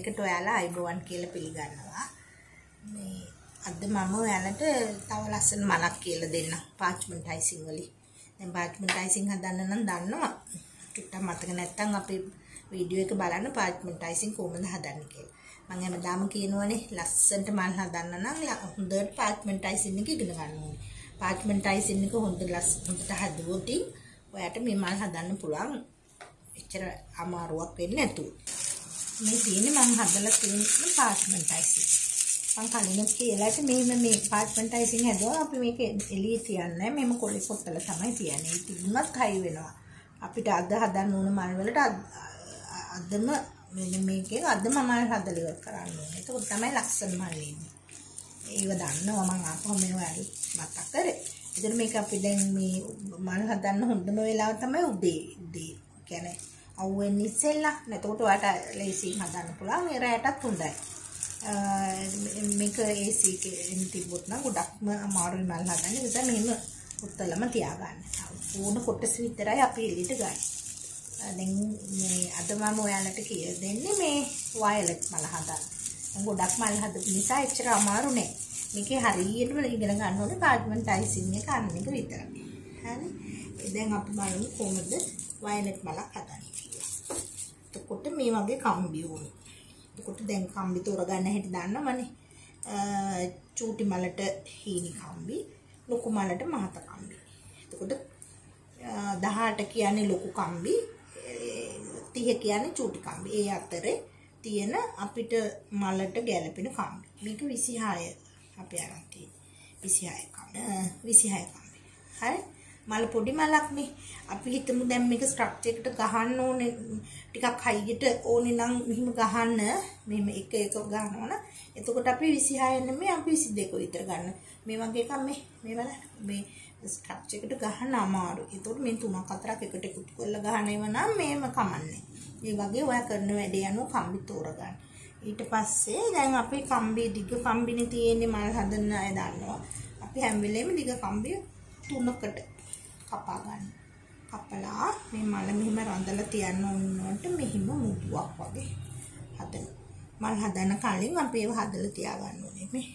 එකට ඔයාලා අයිබෝවන් කියලා පිළිගන්නවා. මේ අද මම ඔයාලට තව ලස්සන මලක් කියලා දෙන්න පාච්මන්ටයිසිං වලින්. දැන් පාච්මන්ටයිසිං හදන්න නම් දන්නවා. ටිකක් මතක නැත්තම් අපේ වීඩියෝ එක බලන්න පාච්මන්ටයිසිං කොහොමද හදන්නේ කියලා. මම හැමදාම කියනවනේ ලස්සනට මල් හදන්න නම් හොඳට පාච්මන්ටයිසිං එක ඉගෙන ගන්න ඕනේ. පාච්මන්ටයිසිං එක හොඳ ලස්සනට හදුවොත් ඔයාට මේ මල් හදන්න පුළුවන්. එච්චර අමාරුවක් වෙන්නේ නැතුව. මේ තියෙන්නේ මම හදලා තියෙන පාර්ට්මන්ටයිසින්. මම කලින් කියලාට මේ මේ පාර්ට්මන්ටයිසින් හැදුවා අපි මේක එළිය තියන්නේ මේම කොලේ පොත්තල තමයි තියන්නේ. ඉතින්වත් හයි වෙනවා. අපිට අද හදන්න ඕන මල් වලට අදම මෙන්න මේකෙන් අදම මල් හදලා ඉවර කරන්න ඕනේ. ඒක තමයි ලස්සන මල් එන්නේ. ඒව දන්නවා මම ආපහු මේව මතක් කරේ. ඉතින් මේක අපි දැන් මේ මල් හදන්න හොඳම වෙලාව තමයි උදේ. උදේ. කියන්නේ අවුවෙන් ඉස්සෙල්ලා. නැතකොට ඔයාට ලේසියෙන් හදන්න පුළුවන්. ඒ රැයටත් හොඳයි. මේක AC එකෙන් තිබ්බොත් නම් ගොඩක්ම අමාරුයි මල් හදන්න. ඒ නිසා මෙහෙම උත්තලම තියාගන්න. ඕන කොටස විතරයි අපි එළියට ගන්න. දැන් මේ අද මම ඔයාලට කියලා දෙන්නේ මේ වයලට් මල හදන්න. ගොඩක් මල් හදපු නිසා එච්චර අමාරු නෑ. මේකේ හරියටම ඉගෙන ගන්න ඕනේ කාඩ්මන්ටයිසින් එක අන්න එක විතරයි. හරි? දැන් අපි බලමු කොහොමද වයලට් මලක් හදන්නේ. එතකොට මේ වගේ කම්බි වුණු. එතකොට දැන් කම්බි තෝරගන්න හැටි දන්නවනේ. චූටි මලට හීනි කම්බි, ලොකු මලට මහත කම්බි. එතකොට 18 කියන්නේ ලොකු කම්බි, 30 කියන්නේ චූටි කම්බි. ඒ අතරේ තියෙන අපිට මලට ගැලපෙන කම්බි. මේක 26 අපි අරන් තියෙන්නේ. 26 කම්බි. 26 කම්බි. හරි? මල පොඩි මලක්නේ. අපි හිතමු දැන් මේක ස්ට්‍රක්චර් එකට ගහන්න ඕනේ ටිකක් හයියට ඕනේ නම් මෙහිම ගහන්න මෙහෙම එක එක ගන්නවා එතකොට අපි 26 නෙමෙයි අපි 22 විතර ගන්න. මේ වගේ එකක් මේ මේ බලන්න මේ ස්ට්‍රක්චර් එකට ගහන්න අමාරු. ඒතකොට මේ තුනක් හතරක් එකට එකතු කරලා ගහන ඒවා නම් මේම කමන්නේ. මේ වගේ ඔයා කරන වැඩේ යනුව කම්බි තෝරගන්න. ඊට පස්සේ දැන් අපි කම්බි දිග කම්බිනේ තියෙන්නේ මල් හදන්න අය දන්නවා. අපි හැම වෙලේම දිග කම්බි තුනකට කපා ගන්න. කපලා මේ මල මෙහෙම රඳලා තියන්න ඕනට මෙහිම මුදුවක් වගේ හදන. මල් හදන කලින් අපි ඒව හදලා තියාගන්න ඕනේ මේ.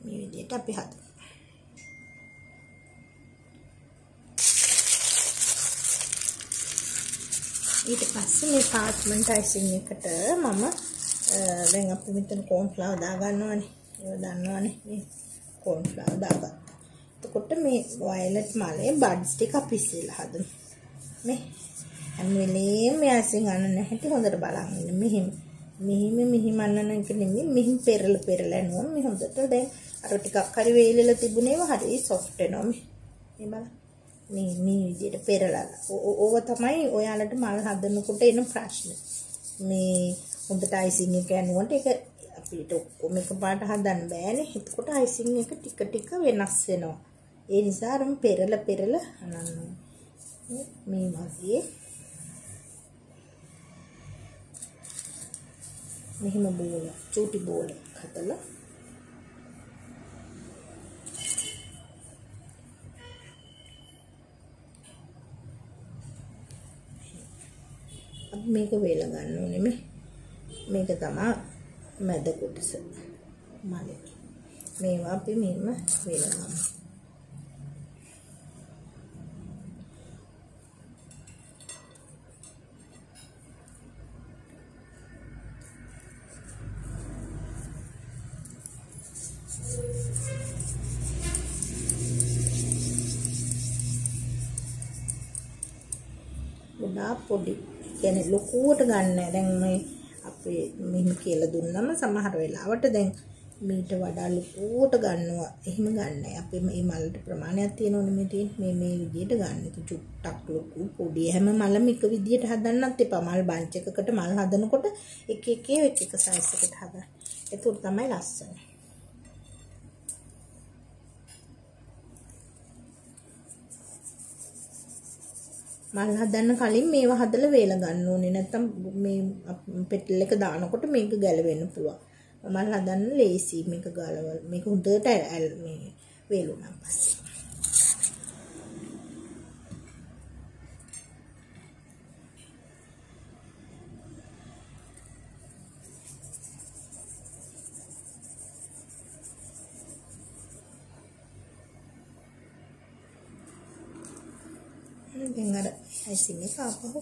මේ විදිහට අපි හදමු. ඊට පස්සේ මේ පාර්ට්මන්ටයිසින් එකට මම දැන් අපි මෙතන කෝන් ෆ්ලවර් දාගන්නවනේ. ඒක දන්නවනේ. මේ කෝන් ෆ්ලවර් දාගත්තා. එතකොට මේ වයලට් මලේ බඩ්ස් ටික අපි ඉස්සෙල්ලා හදමු. මේ හැම වෙලේම යසින් අනන හැටි හොඳට බලන්න ඉන්න. මෙහිම මෙහිම මෙහිම අනන එක නෙමෙයි මෙහිම පෙරල පෙරල යනවා. මේ හොඳට දැන් අර ටිකක් හරි වේලෙලා තිබුණේව හරි සොෆ්ට් වෙනවා මේ. මේ බලන්න. මේ මේ විදිහට පෙරලලා. ඕව තමයි ඔයාලට මල් හදනකොට එන ප්‍රශ්න. මේ හොඳට අයිසිං එක යනකොට ඒක අපිට ඔක්කොම එකපාරට හදන්න බෑනේ. එතකොට අයිසිං එක ටික ටික වෙනස් වෙනවා. ඒ නිසා අරම පෙරල පෙරල අනන්න මේ වගේ මෙහෙම බෝල චූටි බෝල හදලා. අපි මේක වේල ගන්න ඕනේ මේ. මේක තමයි මැද කොටස. මලේ. මේවා අපි මෙහෙම වේල ගන්නවා පොඩි. කියන්නේ ලොකුවට ගන්න දැන් මේ අපේ මෙහෙම කියලා දුන්නම සමහර වෙලාවට දැන් මීට වඩා ලොකුවට ගන්නවා. එහෙම ගන්නෑ. අපි මේ මලට ප්‍රමාණයක් තියෙනවනේ මේ තියෙන මේ මේ විදිහට ගන්න. ඒක චුට්ටක් ලොකු පොඩි හැම මලම එක විදිහට හදන්නත් එපා. මල් බංච් එකකට මල් හදනකොට එක එක එක එක සයිස් එකට හදන්න. ඒක තමයි ලස්සන. මල් හදන්න කලින් මේවා හදලා වේල ගන්න ඕනේ. නැත්තම් මේ පෙටල් එක දානකොට මේක ගැලවෙන්න පුළුවන්. මල් හදන්න ලේසි මේක ගලවල්. මේක හොඳට මේ වේලුණා පස්සේ. දැන් අර අයිසිං එක ආපහු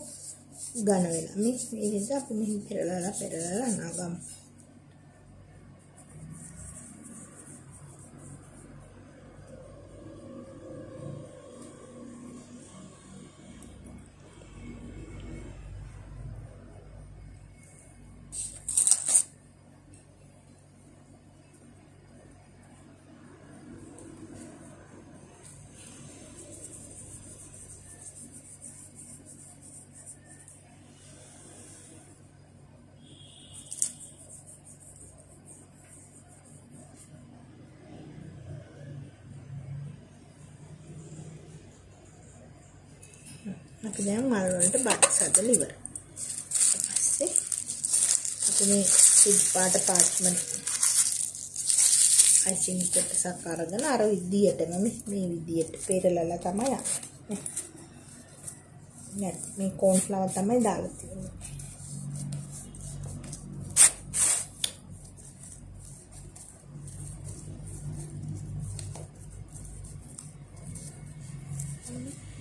ඝන වෙලා. මේ මේ විදිහට අපි මෙහි පෙරලලා පෙරලලා නාගමු අපි දැන් මල් වලට බක්ස් හදලා ඉවරයි. ඊපස්සේ අපි මේ සුදු පාට පාර්ච්මන්ට් අයිසිං කොටසක් අරගෙන අර විදියටම මේ මේ විදියට පෙරලලා තමයි යන්නේ. නෑ මේ කෝන්ෆ්ලවර් තමයි දාලා තියෙන්නේ.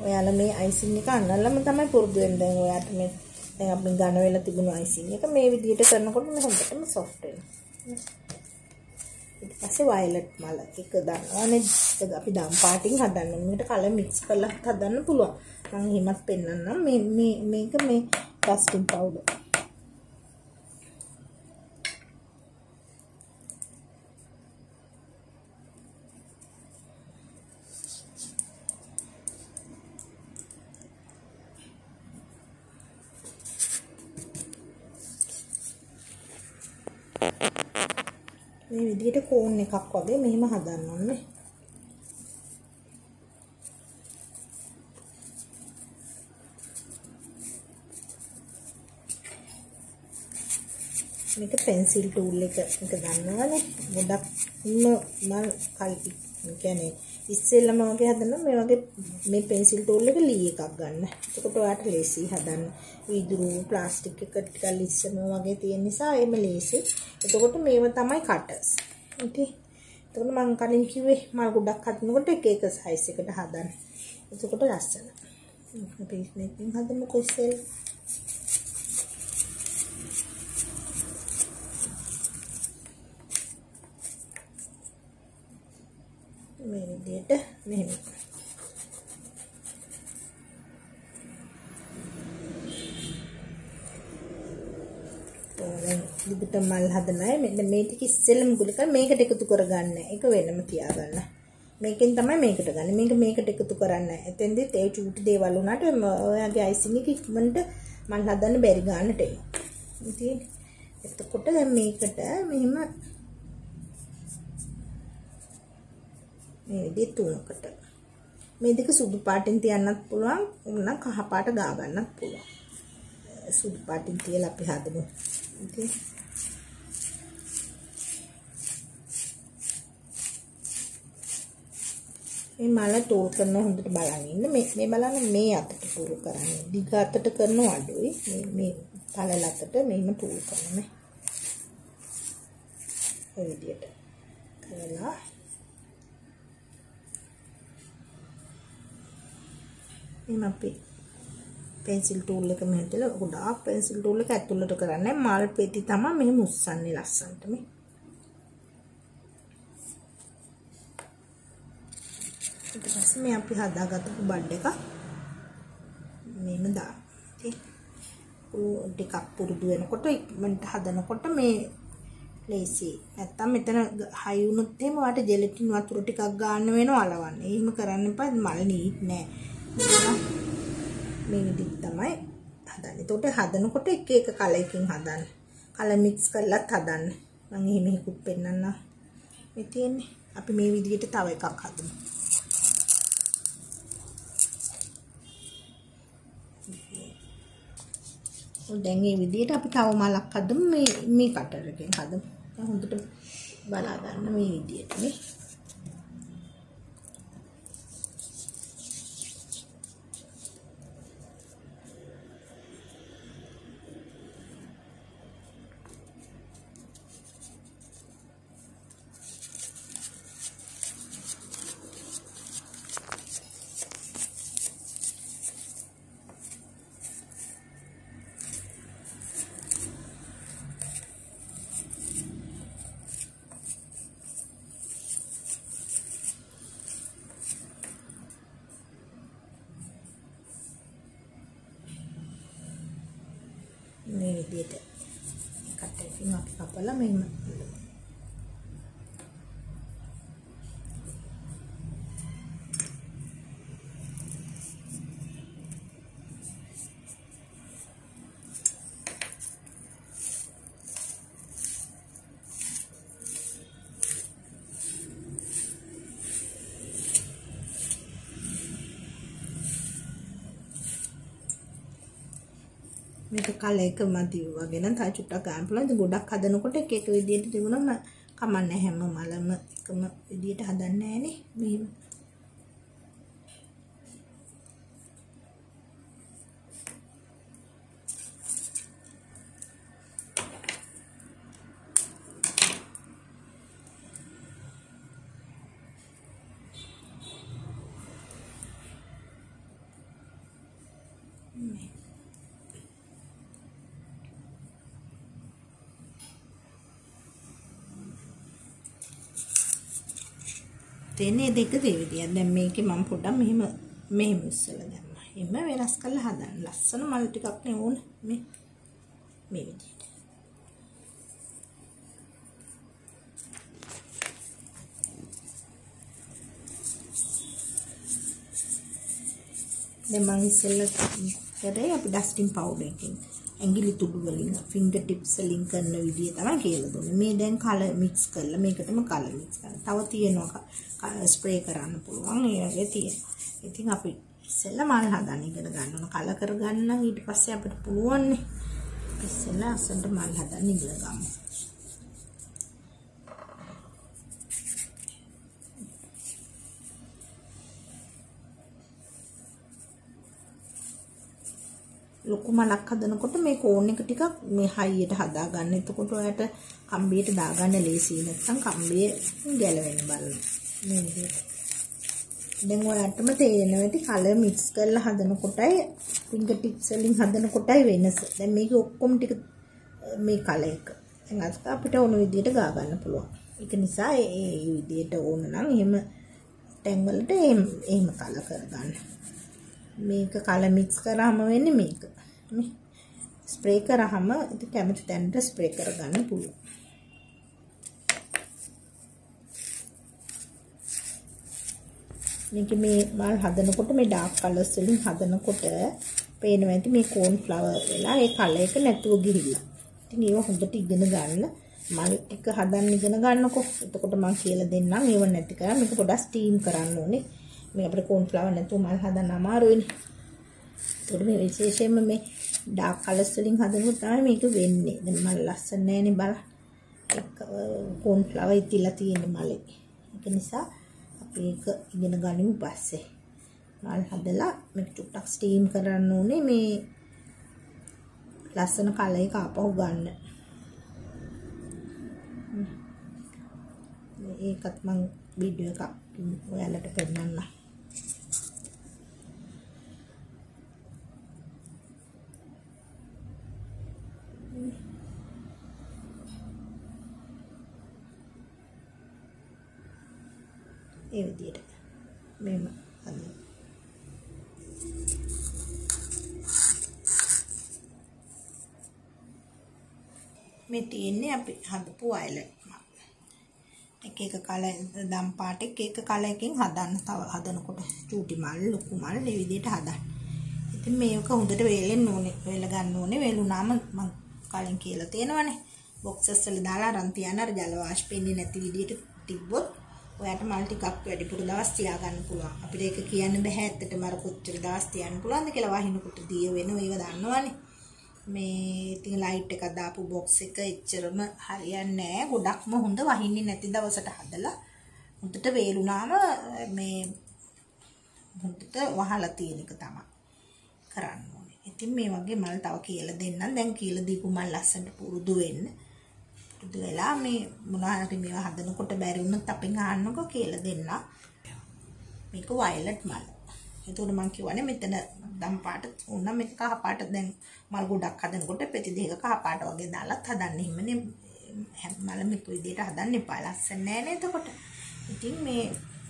ඔයාලා මේ අයිසින් එක අන්නලම තමයි පුරුදු වෙන්නේ. දැන් ඔයාට මේ දැන් අපි ඝන වෙලා තිබුණු අයිසින් එක මේ විදිහට කරනකොට මේ හොඳටම සොෆ්ට් වෙනවා. ඊට පස්සේ වයලට් මල එක දානවානේ අපි ඩම් පාටින් හදන්න. මේකට කලර් මික්ස් කරලා හදන්න පුළුවන්. මම එහෙමත් පෙන්නන්නම්. මේ මේ මේක මේ ඩස්ටින් පවුඩර්. මේ විදිහට කෝන් එකක් වගේ මෙහෙම හදන්න ඕනේ. මේක පෙන්සිල් ටූල් එක එක ගන්නවානේ. ගොඩක් මම කල්පි කියන්නේ ඉස්සෙල්ලම වගේ හදනවා මේ වගේ මේ පෙන්සිල් ටූල් එක ලී එකක් ගන්න. එතකොට ඔයාලට ලේසි හදන්න. වීදුරු ප්ලාස්ටික් එක ටිකක් ලිස්සනවා වගේ තියෙන නිසා එimhe ලේසි. එතකොට මේව තමයි කටර්ස්. ඉතින් එතකොට මම කලින් කිව්වේ මල් ගොඩක් හදනකොට එක එක සයිස් එකට හදන්න. එතකොට ලස්සන. අපි මේකෙන් හදමුකෝ ඉස්සෙල්ලා. මේ විදිහට මෙහෙම දැන් දිගට මල් හදන අය මෙන්න මේ ටික ඉස්සෙල්ලම ගුලි කර මේකට එකතු කරගන්න. ඒක වෙනම තියාගන්න. මේකෙන් තමයි මේකට ගන්න. මේක මේකට එකතු කරන්න. එතෙන්දිත් ඒ චූටි දේවල් උනාට ඔයාගේ අයිසිං එක ඉක්මනට මල් හදන්න බැරි ගන්නට එනවා. ඉතින් එතකොට දැන් මේකට මෙහෙම මේ විදිහ තුනකට. මේ දෙක සුදු පාටින් තියන්නත් පුළුවන්. උනම් කහ පාට ගා ගන්නත් පුළුවන්. සුදු පාටින් තියලා අපි හදමු. ඉතින් මේ මල තෝල් කරන හොඳට බලන් ඉන්න මේ මේ බලන්න මේ අතට පුරු කරන්නේ දිග අතට කරන අඩුයි මේ මේ පළල අතට මෙහෙම තෝල් කරනවා මේ විදියට කරලා එහෙනම් අපි පෙන්සිල් ටූල් එක මෙහෙම තියලා ගොඩාක් පෙන්සිල් ටූල් එක ඇතුළට කරන්නේ මල් පෙති තමයි මෙහෙම උස්සන්නේ ලස්සනට මේ ඊට පස්සේ මේ අපි හදාගත්තු බඩ් එක මෙහෙම දාන්න ටිකක් පුරුදු වෙනකොට ඉක්මනට හදනකොට මේ ලේසි නැත්තම් මෙතන හයි වුණොත් එහෙම වාට ජෙලටින් වතුර ටිකක් ගන්න වෙනවා අලවන්න. එහෙම කරන්න එපා මල් නීට් නෑ. මේ විදිහට තමයි හදන්නේ. එතකොට හදනකොට එක එක කලයකින් හදන්න. කලර් මික්ස් කරලත් හදන්න. මම එහෙම හිකුත් පෙන්නන්න. මේ තියෙන්නේ. අපි මේ විදිහට තව එකක් හදමු. දැන් මේ විදිහට අපි තව මලක් හදමු මේ මේ කටර් එකෙන් හදමු. හොඳට බලා ගන්න මේ විදිහට නේ. මේ විදිහට. කට්ටකින් අපි කපලා මෙන්න මේක කල එක මදි වගේ නම් තා චුට්ටක් ගන්න පුළුවන්. ඉතින් ගොඩක් හදනකොට එක එක විදියට තිබුණම කමන්නේ හැම මලම එකම විදියට හදන්නේ නැහනේ. මෙහෙම තේන්නේ දෙක දෙවිදියක්. දැන් මේකේ මම පොඩ්ඩක් මෙහෙම මෙහෙම ඉස්සලා දැම්මා. එන්න වෙනස් කරලා හදන්න. ලස්සන මල් ටිකක් නේ ඕන මේ මේ විදිහට. දැන් මම ඉස්සෙල්ලා කරේ අපි ඩස්ටින් පවුඩර් එකකින් ඇඟිලි තුඩු වලින් ෆින්ගර් ටිප්ස් වලින් කරන විදිය තමයි කියලා දුන්නේ. මේ දැන් කලර් මික්ස් කරලා මේකටම කලර් මික්ස් කරනවා. තව තියෙනවා ස්ප්‍රේ කරන්න පුළුවන්. ඒ වගේ තියෙනවා. ඉතින් අපි ඉස්සෙල්ලා මල් හදන්න ඉගෙන ගන්න ඕන. කලර් කරගන්න ඊට පස්සේ අපිට පුළුවන් නේ. ඉස්සෙල්ලා අසන්ට මල් හදන්න ඉගෙන ගමු. ලොකු මලක් හදනකොට මේ කෝන් එක ටිකක් මේ හයියට හදා ගන්න. එතකොට ඔයාලට කම්බියට දාගන්න ලේසි නැත්නම් කම්බිය ගැලවෙන්න බලන්න. මේ විදිහට. දැන් ඔයාලටම තේරෙනවා ඇති කලර් මික්ස් කරලා හදනකොටයි ෆින්ගර් ටිප්ස් වලින් හදනකොටයි වෙනස. දැන් මේක ඔක්කොම ටික මේ කලර් එක. දැන් අපිට ඕන විදිහට ගා ගන්න පුළුවන්. ඒක නිසා ඒ විදිහට ඕන නම් එහෙම ටැන් වලට එහෙම එහෙම කලර් කරගන්න. මේක කලර් මික්ස් කරාම වෙන්නේ මේක. මේ ස්ප්‍රේ කරාම ඉතින් කැමති තැනට ස්ප්‍රේ කරගන්න පුළුවන්. මේක මේ මල් හදනකොට මේ ඩාර්ක් කලර්ස් වලින් හදනකොට පේනවා ඇති මේ කෝන් ෆ්ලවර් වෙලා ඒ කලර් එක නැතුව ගිහිල්ලා. ඉතින් ඒව හොඳට ඉගෙන ගන්න මල් එක හදන්න ඉගෙන ගන්නකො. එතකොට මම කියලා දෙන්නම් ඒව නැති කරා මේක පොඩ්ඩක් ස්ටීම් කරන්න ඕනේ. මේ අපිට කෝන් ෆ්ලවර් නැතුව මල් හදන්න අමාරුයිනේ. ඒකට මේ විශේෂයෙන්ම මේ ඩාර්ක් කලර්ස් වලින් හදනකොට තමයි මේක වෙන්නේ. දැන් මල් ලස්සන නෑනේ බලන්න. ඒක කෝන් ෆ්ලවර් ඉතිලා තියෙන මලේ. ඒක නිසා අපි ඒක ඉගෙන ගනිමු පස්සේ. මල් හදලා මේක චුට්ටක් ස්ටීම් කරන්න ඕනේ මේ ලස්සන කලර් එක ආපහු ගන්න. ඒකත් මම වීඩියෝ එකක් ඔයාලට පෙන්නන්නම්. ඒ විදිහට මෙහෙම හදන්න. මේ තියෙන්නේ අපි හදපු වයලට් එක එක කල දම් පාට එක එක කලයකින් හදන්න තව හදනකොට චූටි මල් ලොකු මල් මේ විදිහට හදන්න. ඉතින් මේක හොඳට වේලෙන්න ඕනේ. වේල ගන්න ඕනේ. වේලුනාම මම කලින් කියලා තියෙනවනේ. බොක්සස් වල දාලා අරන් තියන්න අර ජල වාෂ්ප එන්නේ නැති විදිහට තිබ්බොත් ඔයාට මල් ටිකක් වැඩිපුර දවස් තියාගන්න පුළුවන්. අපිට ඒක කියන්න බෑ ඇත්තටම අර කොච්චර දවස් තියන්න පුළුවන්ද කියලා වහිනකොට දිය වෙනවා ඒව දන්නවනේ. මේ ඉතින් ලයිට් එකක් දාපු බොක්ස් එක එච්චරම හරියන්නේ නැහැ. ගොඩක්ම හොඳ වහින්නේ නැති දවසට හදලා හොඳට වේලුනාම මේ හොඳට වහලා තියෙන එක තමයි කරන්න ඕනේ. ඉතින් මේ වගේ මල් තව කියලා දෙන්නම්. දැන් කියලා දීපු මල් ලස්සනට පුරුදු වෙන්න. පුරුදු වෙලා මේ මොනවා හරි මේවා හදනකොට බැරි වුණොත් අපෙන් අහන්නකෝ කියලා දෙන්න. මේක වයලට් මල්. එතකොට මම කියවනේ මෙතන දම් පාට උන්න මේක කහ පාට දැන් මල් ගොඩක් හදනකොට පෙති දෙක කහ පාට වගේ දාලත් හදන්න. හිමනේ මල මේක විදිහට හදන්න එපා. ලස්සන නෑ නේද එතකොට. ඉතින් මේ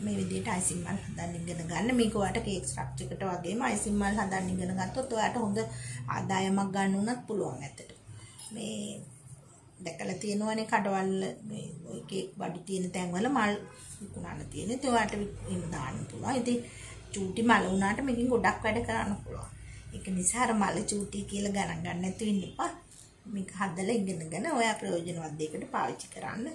මේ විදිහට අයිසින් මල් හදන්න ඉගෙන ගන්න. මේක ඔයාලට කේක් ස්ට්‍රක්චර් එකට වගේම අයිසින් මල් හදන්න ඉගෙන ගත්තොත් ඔයාලට හොඳ ආදායමක් ගන්න උනත් පුළුවන් ඇත්තට. මේ දැකලා තියෙනවනේ කඩවල් මේ ඔය කේක් බඩු තියෙන තැන්වල මල් විකුණන්න තියෙන. ඒත් ඔයාට එහෙම දාන්න පුළුවන්. ඉතින් චූටි මල වුණාට මේකෙන් ගොඩක් වැඩ කරන්න පුළුවන්. ඒක නිසා අර මල චූටි කියලා ගණන් ගන්න නැතුව ඉන්න එපා. මේක හදලා ඉගෙනගෙන ඔයා ප්‍රයෝජනවත් දෙයකට පාවිච්චි කරන්න.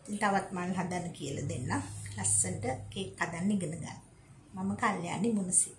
ඉතින් තවත් මල් හදන්න කියලා දෙන්නම්. ලස්සනට කේක් හදන්න ඉගෙන ගන්න. මම කල්යාණි මුනසි